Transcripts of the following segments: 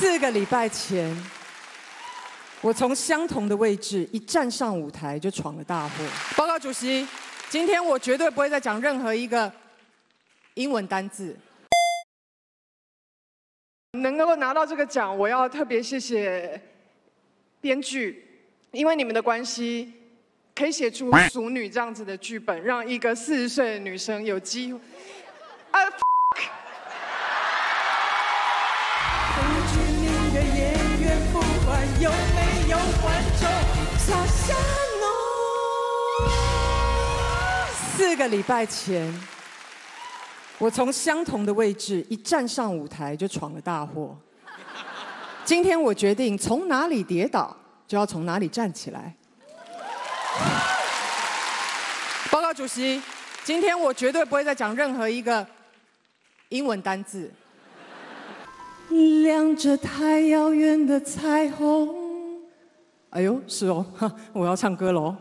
四个礼拜前，我从相同的位置一站上舞台就闯了大祸。报告主席，今天我绝对不会再讲任何一个英文单字。能够拿到这个奖，我要特别谢谢编剧，因为你们的关系，可以写出《熟女》这样子的剧本，让一个四十岁的女生有机会。啊！洒下四个礼拜前，我从相同的位置一站上舞台就闯了大祸。今天我决定从哪里跌倒就要从哪里站起来。报告主席，今天我绝对不会再讲任何一个英文单字。亮着太遥远的彩虹。哎呦，是哦，我要唱歌喽。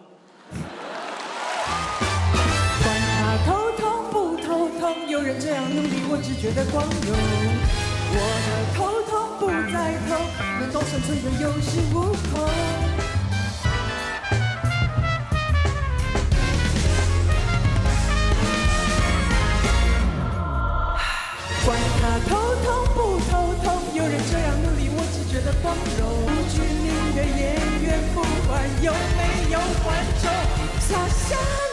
管他头痛不头痛，有人这样努力，我只觉得光荣。我的头痛不再痛，能够生存的有恃无恐。管他头痛不头痛，有人这样努力，我只觉得光荣。跳下